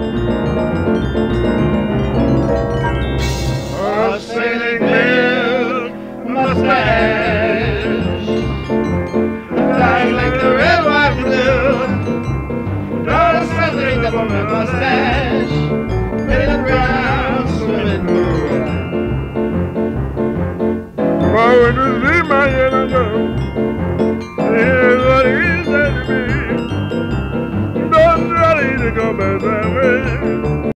A sailing mustache, like the red, blue. Not a my mustache, in the brown swimming pool. Oh, it was in my head, go baby.